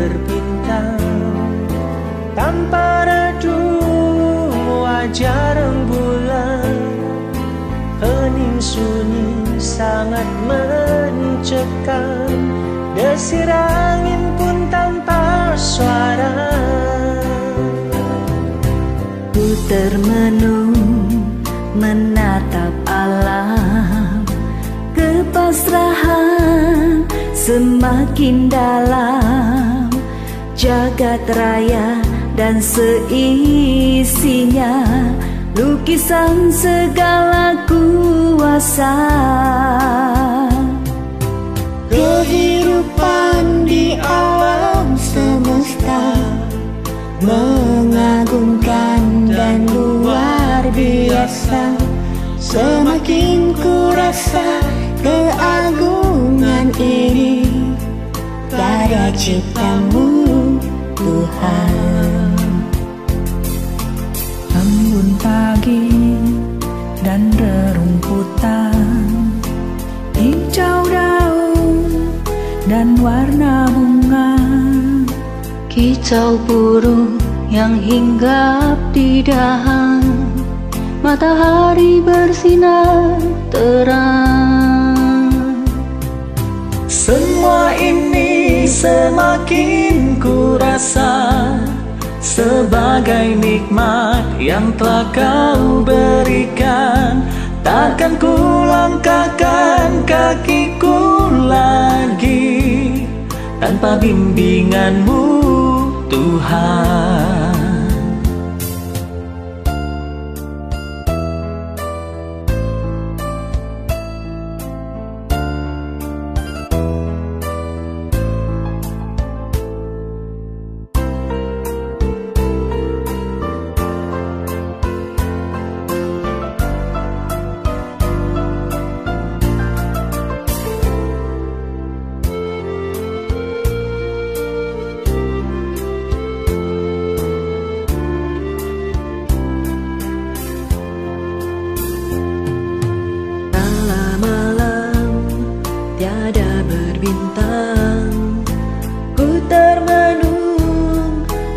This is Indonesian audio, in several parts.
berbintang Tanpa radu wajah rembulan. Hening sunyi sangat mencekam. Desir angin pun tanpa suara. Ku termenung menatap alam. Kepasrahan semakin dalam Jagat raya dan seisinya Lukisan segala kuasa. Kehidupan di alam semesta Mengagumkan dan luar biasa. Semakin ku rasa keagungan ini Pada ciptamu dan rerumputan Hijau daun dan warna bunga. Kicau burung yang hinggap di dahan Matahari bersinar terang. Semua ini semakin ku rasa Sebagai nikmat yang telah kau berikan Takkan ku langkahkan kakiku lagi Tanpa bimbinganmu Tuhan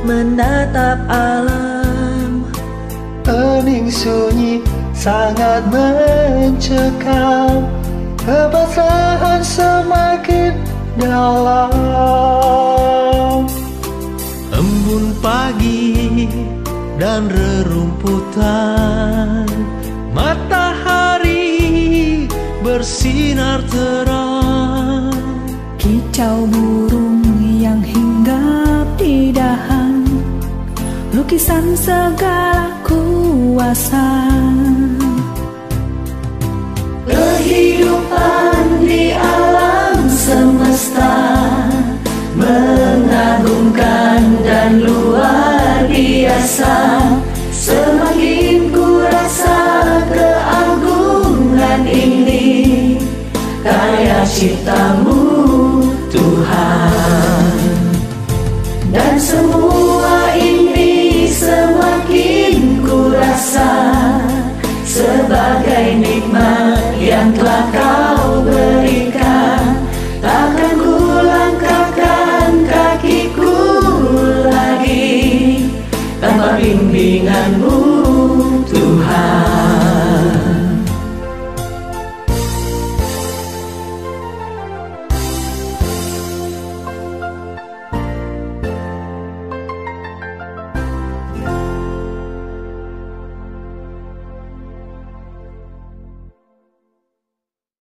menatap alam. Hening sunyi sangat mencekam. Kebasahan semakin dalam. Embun pagi dan rerumputan Matahari bersinar terang. Kicau burung Lukisan segala kuasa Kehidupan di alam semesta Mengagumkan dan luar biasa. Semakin ku rasa keagungan ini Karya ciptamu Tuhan bimbinganmu